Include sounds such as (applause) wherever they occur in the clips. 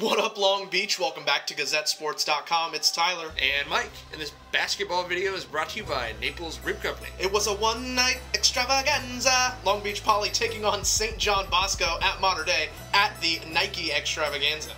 What up, Long Beach? Welcome back to GazetteSports.com. It's Tyler. And Mike, and this basketball video is brought to you by Naples Rib Company. It was a one night extravaganza. Long Beach Poly taking on St. John Bosco at Mater Dei at the Nike extravaganza.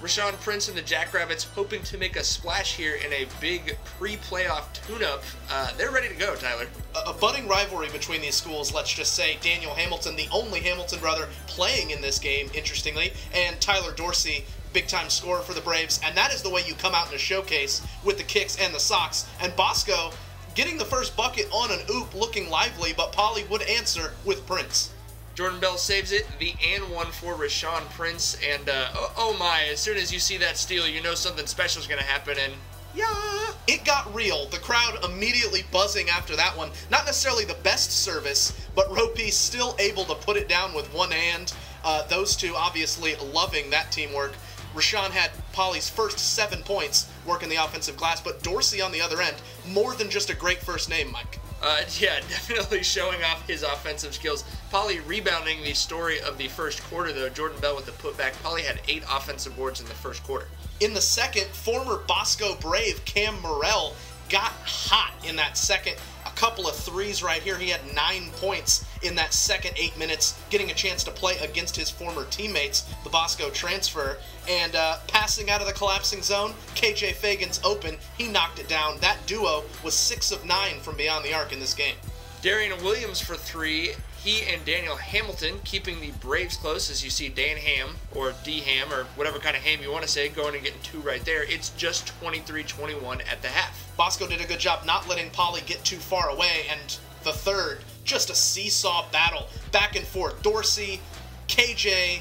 Roschon Prince and the Jackrabbits hoping to make a splash here in a big pre-playoff tune-up. Uh, they're ready to go, Tyler. A, a, budding rivalry between these schools, let's just say. Daniel Hamilton, the only Hamilton brother playing in this game, interestingly, and Tyler Dorsey, big-time scorer for the Braves. And that is the way you come out in a showcase with the kicks and the socks. And Bosco getting the first bucket on an oop, looking lively, but Poly would answer with Prince. Jordan Bell saves it, the and one for Roschon Prince, and uh, oh, oh, my, as soon as you see that steal, you know something special is going to happen, and yeah. It got real. The crowd immediately buzzing after that one. Not necessarily the best service, but Rope still able to put it down with one hand. Uh, those two obviously loving that teamwork. Roschon had Poly's first seven points working the offensive glass, but Dorsey on the other end, more than just a great first name, Mike. Uh, (laughs) yeah, definitely showing off his offensive skills. Poly rebounding the story of the first quarter, though. Jordan Bell with the putback. Poly had eight offensive boards in the first quarter. In the second, former Bosco Brave Cam Morrell got hot in that second. A couple of threes right here. He had nine points in that second eight minutes, getting a chance to play against his former teammates, the Bosco transfer. And uh, passing out of the collapsing zone, KJ Feagin's open. He knocked it down. That duo was six of nine from beyond the arc in this game. Darian Williams for three. He and Daniel Hamilton keeping the Braves close as you see Dan Ham or D Ham or whatever kind of ham you want to say going and getting two right there. It's just 23 21 at the half. Bosco did a good job not letting Poly get too far away, and the third, just a seesaw battle back and forth. Dorsey, KJ,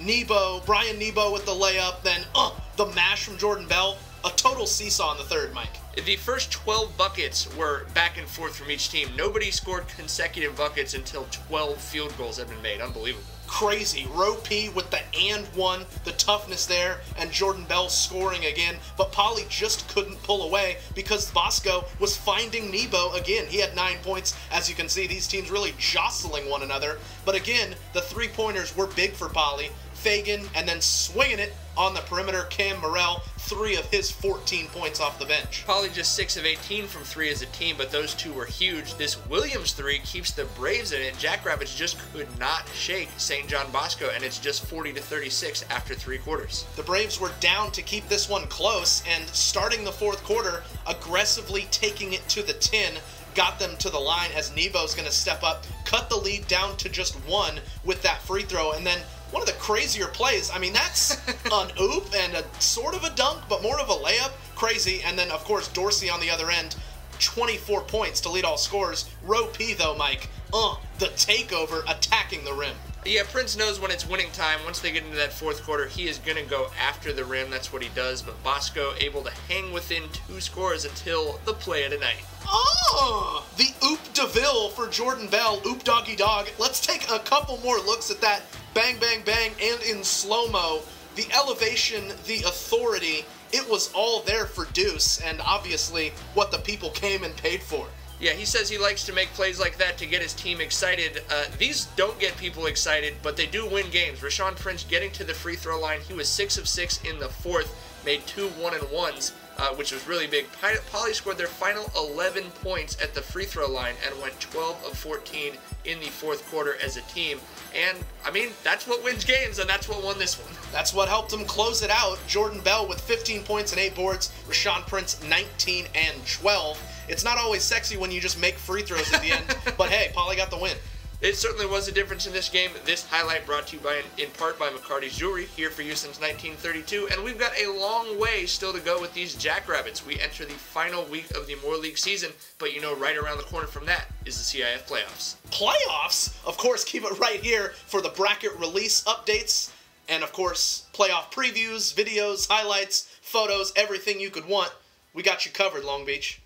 Nebo, Brian Nebo with the layup, then uh, the mash from Jordan Bell. A total seesaw in the third, Mike. The first 12 buckets were back and forth from each team. Nobody scored consecutive buckets until 12 field goals had been made. Unbelievable. Crazy. Row P with the and one, the toughness there, and Jordan Bell scoring again. But Poly just couldn't pull away because Bosco was finding Nebo again. He had nine points. As you can see, these teams really jostling one another. But again, the three pointers were big for Poly. Feagin, and then swinging it on the perimeter, Cam Morrell, three of his 14 points off the bench. Probably just 6 of 18 from three as a team, but those two were huge. This Williams three keeps the Braves in it. Jackrabbits just could not shake St. John Bosco, and it's just 40 to 36 after three quarters. The Braves were down to keep this one close, and starting the fourth quarter, aggressively taking it to the 10 got them to the line as Nebo's going to step up, cut the lead down to just one with that free throw, and then one of the crazier plays. I mean, that's (laughs) an oop and a sort of a dunk, but more of a layup. Crazy. And then, of course, Dorsey on the other end, 24 points to lead all scores. Row P, though, Mike, uh, the takeover attacking the rim. Yeah, Prince knows when it's winning time. Once they get into that fourth quarter, he is going to go after the rim. That's what he does. But Bosco able to hang within two scores until the play of the night. Oh, the Oop DeVille for Jordan Bell. Oop doggy dog. Let's take a couple more looks at that bang, bang, bang, and in slow mo. The elevation, the authority, it was all there for Deuce, and obviously what the people came and paid for. Yeah, he says he likes to make plays like that to get his team excited. Uh, these don't get people excited, but they do win games. Roschon Prince getting to the free throw line. He was 6 of 6 in the fourth, made two one and ones uh, which was really big. Poly scored their final 11 points at the free throw line and went 12 of 14 in the fourth quarter as a team. And, I mean, that's what wins games, and that's what won this one. (laughs) That's what helped them close it out. Jordan Bell with 15 points and 8 boards, Roschon Prince 19 and 12. It's not always sexy when you just make free throws at the end, (laughs) but hey, Poly got the win. It certainly was a difference in this game. This highlight brought to you by, in part by McCarty's Jewelry, here for you since 1932. And we've got a long way still to go with these Jackrabbits. We enter the final week of the Moore League season, but you know right around the corner from that is the CIF playoffs. Playoffs? Of course, keep it right here for the bracket release updates. And of course, playoff previews, videos, highlights, photos, everything you could want. We got you covered, Long Beach.